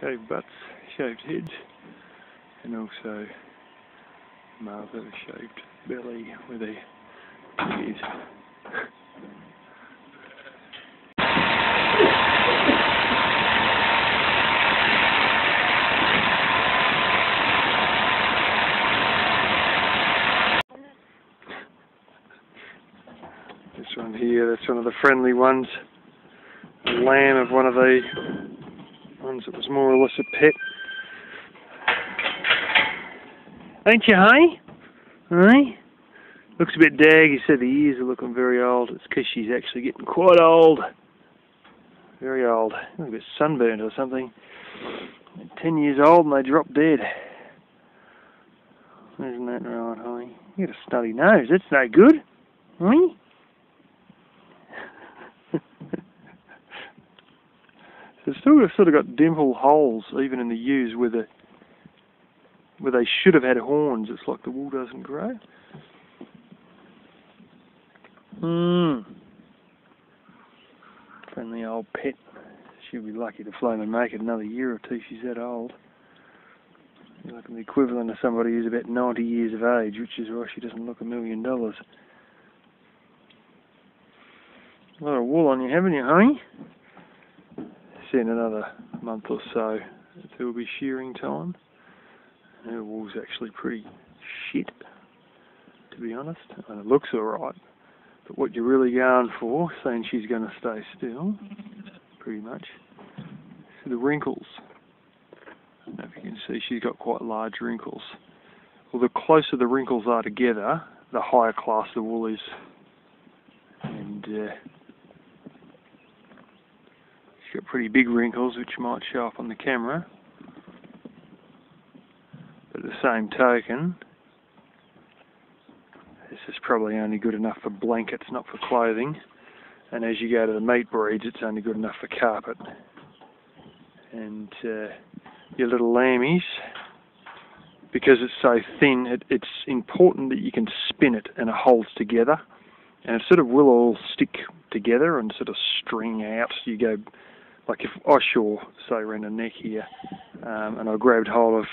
shaved butts, shaved heads, and also males have a shaved belly where their ears. This one here, that's one of the friendly ones. A lamb of one of the that was more or less a pet. Ain't you, hey? Hey? Looks a bit dag. He said the ears are looking very old. It's because she's actually getting quite old. Very old. A bit sunburned or something. Ten years old and they drop dead. Isn't that right, honey? You got a snotty nose. That's no good. Honey? Still sort of got dimple holes even in the ewes where the where they should have had horns. It's like the wool doesn't grow. Hmm. Friendly old pet. She'll be lucky to fly and make it another year or two. She's that old. You're like the equivalent of somebody who's about 90 years of age, which is why she doesn't look a million dollars. A lot of wool on you, haven't you, honey? In another month or so there will be shearing time. Her wool's actually pretty shit, to be honest. And it looks alright. But what you're really going for, saying she's going to stay still, pretty much, see the wrinkles. I don't know if you can see, she's got quite large wrinkles. Well, the closer the wrinkles are together, the higher class the wool is. And uh, she's got pretty big wrinkles, which might show up on the camera. But at the same token, this is probably only good enough for blankets, not for clothing. And as you go to the meat breeds, it's only good enough for carpet. And uh, your little lammies, because it's so thin, it, it's important that you can spin it and it holds together. And it sort of will all stick together and sort of string out. You go, like if I saw, say, around a neck here, um, and I grabbed hold of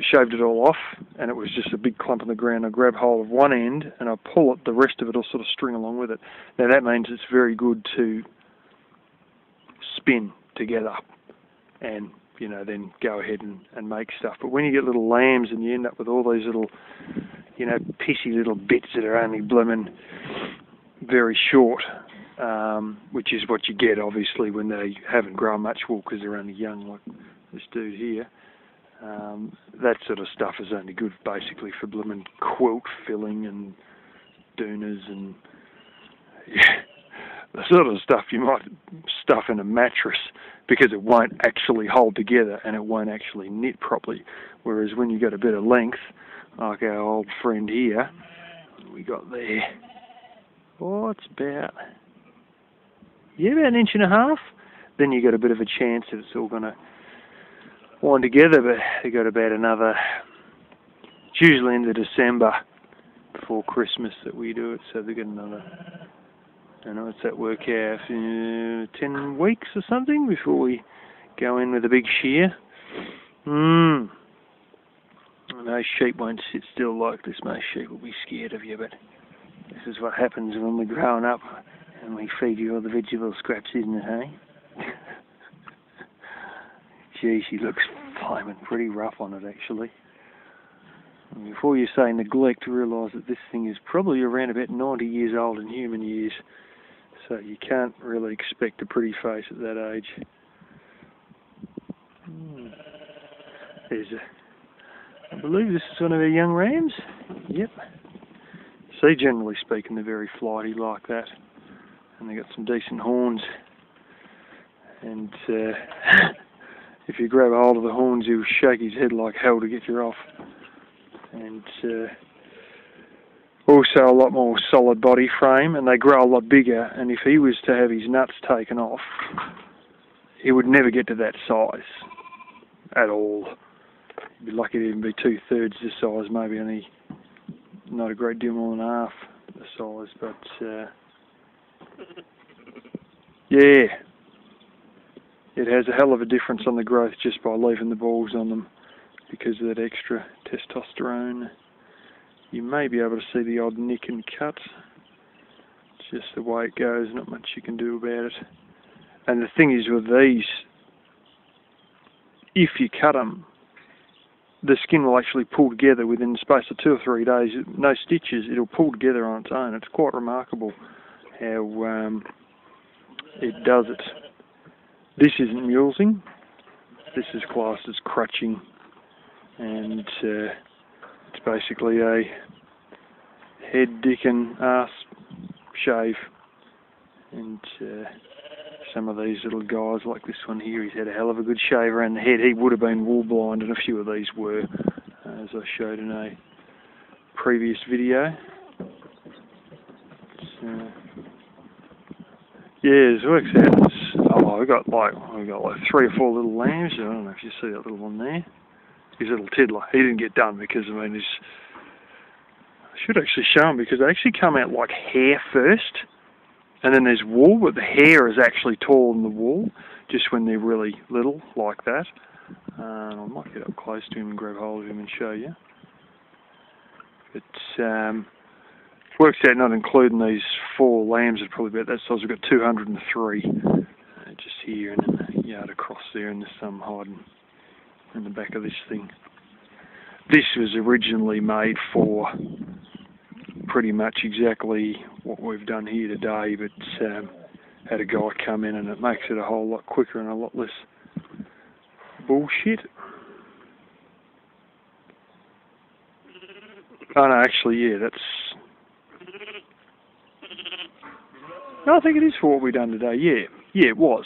shaved it all off, and it was just a big clump on the ground. I grab hold of one end and I pull it, the rest of it will sort of string along with it. Now that means it's very good to spin together and, you know, then go ahead and, and make stuff. But when you get little lambs and you end up with all these little, you know, pissy little bits that are only blooming very short, um, which is what you get obviously when they haven't grown much wool because they're only young like this dude here. Um, that sort of stuff is only good basically for blooming quilt filling and doonas and yeah, the sort of stuff you might stuff in a mattress because it won't actually hold together and it won't actually knit properly. Whereas when you got a bit of length, like our old friend here, we got there, oh, it's about, yeah, about an inch and a half, then you got a bit of a chance that it's all going to wind together, but they got about another. It's usually in the December before Christmas that we do it, so they get another. I don't know what's that work out? Uh, ten weeks or something before we go in with a big shear. Hmm. Those sheep won't sit still like this. Most sheep will be scared of you, but this is what happens when we're growing up and we feed you all the vegetable scraps, isn't it, hey? Gee, she looks flaming pretty rough on it actually. And before you say neglect, realise that this thing is probably around about 90 years old in human years. So you can't really expect a pretty face at that age. Hmm. There's a, I believe this is one of our young rams. Yep. See, generally speaking, they're very flighty like that. And they got some decent horns. And uh, if you grab a hold of the horns, he'll shake his head like hell to get you off. And uh, also a lot more solid body frame, and they grow a lot bigger. And if he was to have his nuts taken off, he would never get to that size at all. He'd be lucky to even be two thirds the size, maybe only not a great deal more than half the size. But uh, yeah, it has a hell of a difference on the growth just by leaving the balls on them because of that extra testosterone. You may be able to see the odd nick and cut. It's just the way it goes, not much you can do about it. And the thing is with these, if you cut them, the skin will actually pull together within the space of two or three days. No stitches, it'll pull together on its own. It's quite remarkable how um, it does it. This isn't mulesing. This is classed as crutching, and uh, it's basically a head, dick, and ass shave. And uh, some of these little guys, like this one here, he's had a hell of a good shave around the head. He would have been wool blind, and a few of these were, uh, as I showed in a previous video. Uh, yeah, it works out. Oh, we got like we got like three or four little lambs. I don't know if you see that little one there. His little tiddler. He didn't get done because I mean, he's. I should actually show him because they actually come out like hair first and then there's wool, but the hair is actually taller than the wool, just when they're really little, like that. Uh, I might get up close to him and grab hold of him and show you. It um, works out not including these four lambs, are probably about that size. We've got 203 uh, just here and the yard across there, and there's some hiding in the back of this thing. This was originally made for pretty much exactly what we've done here today, but um, had a guy come in and it makes it a whole lot quicker and a lot less bullshit. Oh no, actually, yeah, that's. No, I think it is for what we've done today. Yeah, yeah, it was.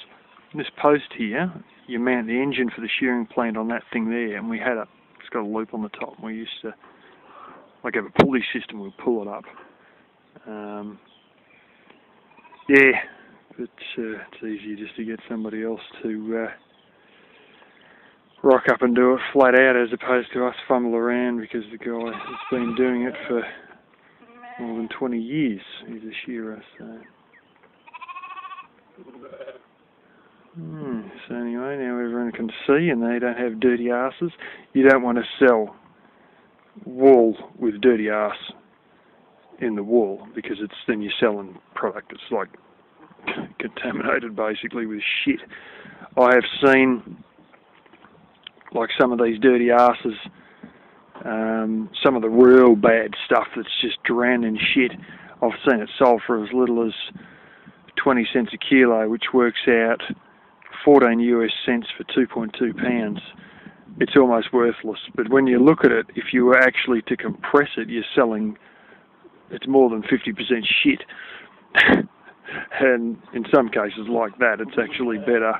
This post here, you mount the engine for the shearing plant on that thing there, and we had a. It's got a loop on the top. And we used to like have a pulley system, we'd pull it up. Um, yeah, but uh, it's easier just to get somebody else to uh, rock up and do it flat out as opposed to us fumble around because the guy has been doing it for more than 20 years. He's a shearer, so. Hmm, so anyway, now everyone can see and they don't have dirty asses. You don't want to sell wool with dirty ass in the wool because it's then you're selling product that's like contaminated basically with shit. I have seen like some of these dirty asses, um, some of the real bad stuff that's just drowned in shit. I've seen it sold for as little as 20 cents a kilo, which works out 14 US cents for 2.2 pounds it's almost worthless. But when you look at it, if you were actually to compress it, you're selling it's more than 50% shit. and in some cases like that, it's actually better.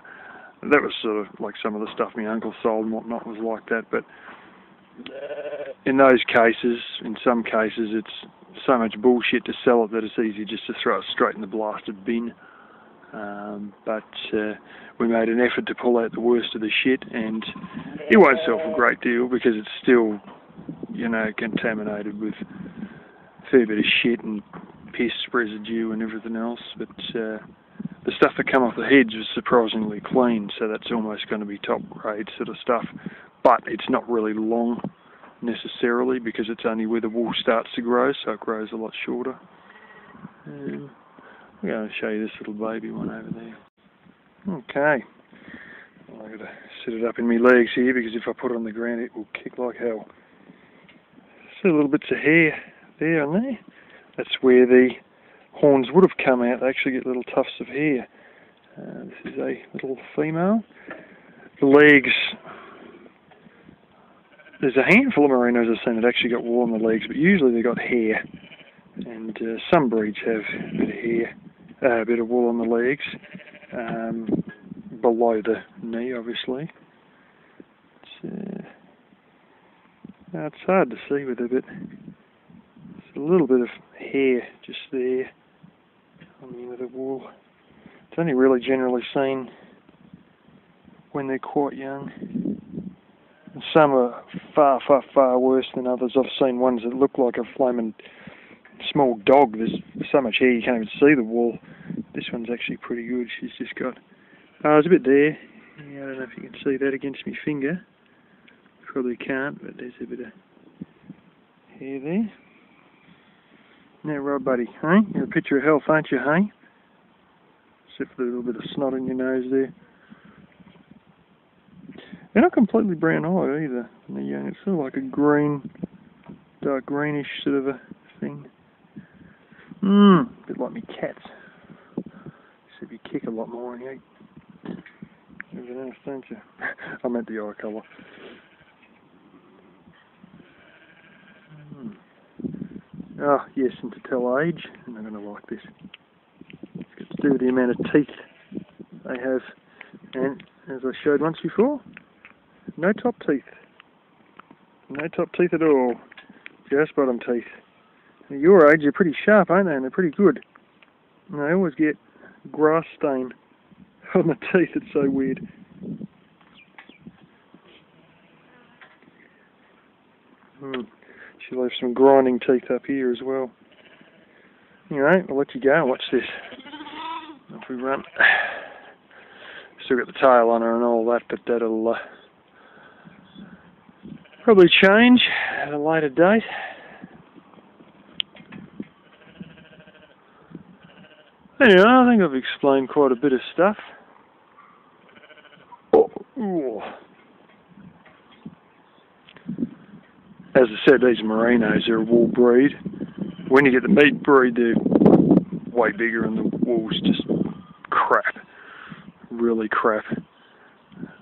That was sort of like some of the stuff my uncle sold and whatnot was like that. But uh, in those cases, in some cases, it's so much bullshit to sell it that it's easy just to throw it straight in the blasted bin. Um, but uh, we made an effort to pull out the worst of the shit, and it won't sell for a great deal because it's still, you know, contaminated with a fair bit of shit and piss residue and everything else. But uh, the stuff that come off the heads was surprisingly clean, so that's almost going to be top grade sort of stuff. But it's not really long necessarily because it's only where the wool starts to grow, so it grows a lot shorter. Um, I'm going to show you this little baby one over there. Okay. I've got to set it up in my legs here because if I put it on the ground it will kick like hell. See little bits of hair there and there. That's where the horns would have come out. They actually get little tufts of hair. Uh, this is a little female. The legs, there's a handful of merinos I've seen that actually got wool on the legs, but usually they've got hair. And uh, some breeds have a bit of hair, uh, a bit of wool on the legs um, below the knee, obviously. It's, uh, it's hard to see with a bit. It's a little bit of hair just there on the end of the wool. It's only really generally seen when they're quite young. Some are far, far, far worse than others. I've seen ones that look like a flaming small dog. There's so much hair you can't even see the wool. This one's actually pretty good. She's just got, uh, oh, there's a bit there. Yeah, I don't know if you can see that against my finger. Probably can't, but there's a bit of hair there. Now, right, buddy, hey? You're a picture of health, aren't you, hey? Except for a little bit of snot on your nose there. They're not completely brown eyed either. The young, it's sort of like a green, dark greenish sort of a thing. Mmm, a bit like me cats. Except you kick a lot more and you eat everything else, don't you? I meant the eye colour. Mm. Oh, yes, and to tell age, and I'm going to like this. It's got to do with the amount of teeth they have. And as I showed once before, no top teeth. No top teeth at all. Just bottom teeth. At your age, they're pretty sharp, aren't they? And they're pretty good. And they always get grass stain on the teeth. It's so weird. Hmm. She left some grinding teeth up here as well. Anyway, I'll let you go and watch this. Off we run. Still got the tail on her and all that, but that'll uh, probably change at a later date. Anyway, I think I've explained quite a bit of stuff. As I said, these merinos are a wool breed. When you get the meat breed, they're way bigger and the wool's just crap. Really crap.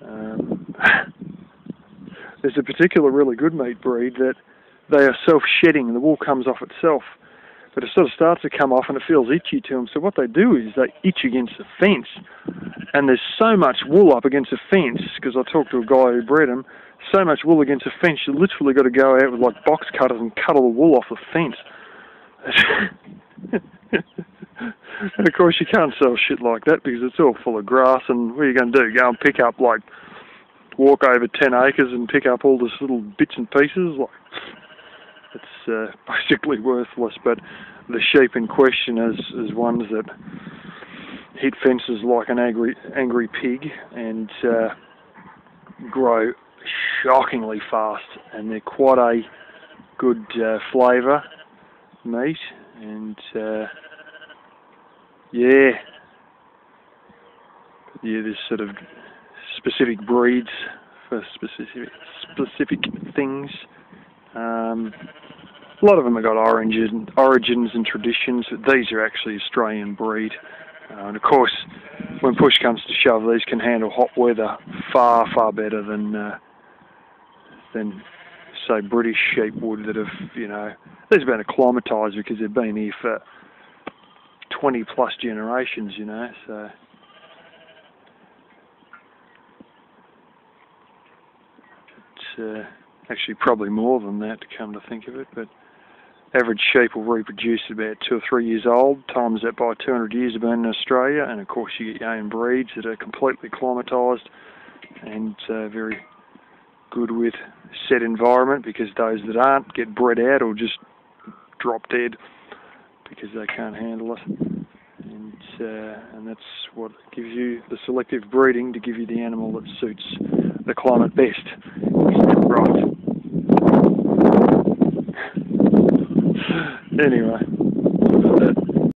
Um, there's a particular really good meat breed that they are self-shedding and the wool comes off itself. But it sort of starts to come off and it feels itchy to them. So what they do is they itch against the fence. And there's so much wool up against the fence, because I talked to a guy who bred them, so much wool against the fence, you literally got to go out with like box cutters and cut all the wool off the fence. and of course you can't sell shit like that because it's all full of grass and what are you going to do? Go and pick up like walk over 10 acres and pick up all this little bits and pieces. Like, it's uh, basically worthless. But the sheep in question is, is ones that hit fences like an angry, angry pig and uh, grow shockingly fast. And they're quite a good uh, flavour meat. And uh, yeah, yeah, this sort of specific breeds for specific specific things. Um, a lot of them have got origin, origins and traditions. These are actually Australian breed. Uh, and of course, when push comes to shove, these can handle hot weather far, far better than uh, than say British sheep would that have, you know, these have been acclimatised because they've been here for 20 plus generations, you know. So uh, actually probably more than that to come to think of it, but average sheep will reproduce at about two or three years old, times that by 200 years of being in Australia, and of course you get your own breeds that are completely acclimatised and uh, very good with set environment because those that aren't get bred out or just drop dead because they can't handle it. And, uh, and that's what gives you the selective breeding to give you the animal that suits the climate best. Right. anyway.